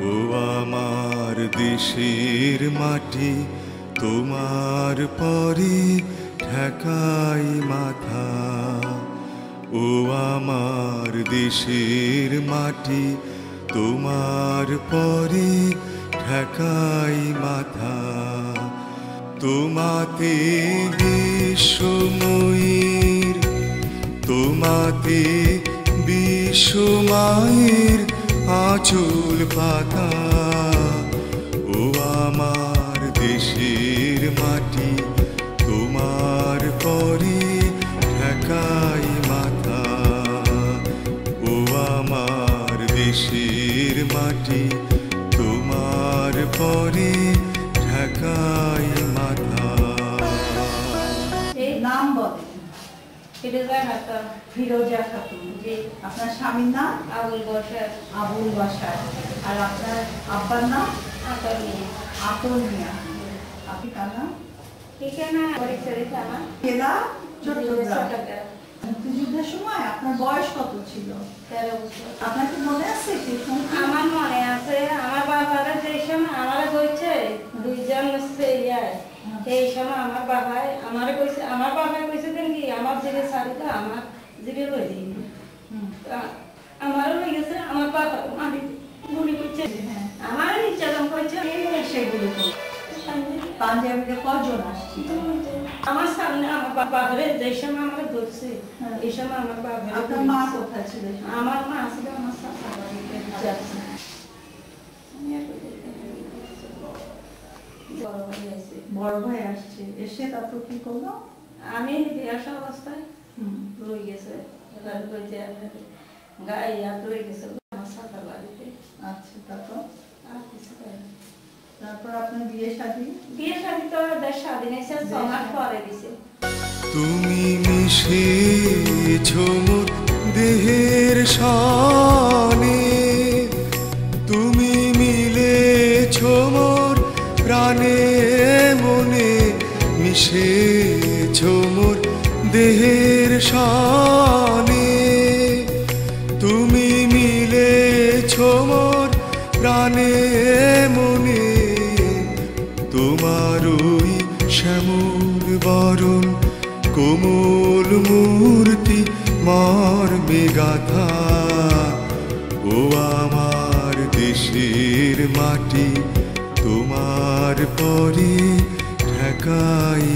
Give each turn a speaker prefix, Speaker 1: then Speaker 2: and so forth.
Speaker 1: ও আমার দেশের মাটি, তোমার পরে ঠেকাই মাথা। ও আমার দেশের মাটি, তোমার পরে ঠেকাই মাথা। তোমাতে বিশ্বময়ীর, তোমাতে বিশ্বমায়ের আঁচল পাতা, ও আমার দেশের মাটি, তোমার পরে ঠেকাই মাথা ও আমার দেশের মাটি, তোমার পরে ঠেকাই
Speaker 2: ফিরোজা খাতুন
Speaker 3: ফিরোজা খাতুন
Speaker 2: জি
Speaker 3: আপনার স্বামীর নাম
Speaker 2: আবুল বসার
Speaker 3: আবুল বাসার আর আপনার আব্বার নাম
Speaker 2: আতর নিয়ে
Speaker 3: আতর মিয়া। আপনি কার নাম?
Speaker 2: ঠিকানা পরিচরিত আমার
Speaker 3: জেলা চট্টগ্রাম।
Speaker 2: চট্টগ্রাম।
Speaker 3: মুক্তিযুদ্ধের সময় আপনার বয়স কত ছিল?
Speaker 2: তেরো বছর।
Speaker 3: আপনার কি মনে আছে
Speaker 2: আমার মনে আছে আমার বাবারা যে সময় আমার কইছে দুইজন সেই সময় আমার বাবাই আমার কইছে আমার বাবাই আমার জিগে সারিটা আমার জিগে লই দিই আমারও হয়ে গেছে আমার বাবা গুলি করছে
Speaker 3: হ্যাঁ।
Speaker 2: আমার নির্যাতন করছে
Speaker 3: সেগুলো তো পাঞ্জাবিতে কজন আসছিল
Speaker 2: আমার সামনে আমার বাবারে যে সময় আমাকে ধরছে
Speaker 3: হ্যাঁ।
Speaker 2: এই সময় আমার বাবারে
Speaker 3: আপনার মা কোথায় ছিল?
Speaker 2: আমার মা ছিল আমার সাথে। আমি বড় ভাই
Speaker 3: আসছে। এসে তারপর কি করল?
Speaker 2: আমি বিয়াস অবস্থায় রয়ে গেছে। এবার কইতে গায়ে ইয়াদ রয়ে গেছে আমার সাথে বাড়িতে
Speaker 3: আচ্ছা তারপর
Speaker 2: আর কিছু
Speaker 3: তারপর আপনার বিয়ে শাদী?
Speaker 2: বিয়ে শাদী তো দেশ স্বাধীন এসে ছ মাস পরে দিছে।
Speaker 1: তুমি মিশেছ মোর দেহের সনে। তুমি মিলেছ মোর প্রাণে মনে মিশেছ মোর দেহের সনে। তুমি মিলেছ মোর প্রাণে মনে। তোমার ওই শ্যামল বরণ, কোমল মূর্তি মর্মে গাথা ও আমার দেশের মাটি, তোমার পরে ঠেকাই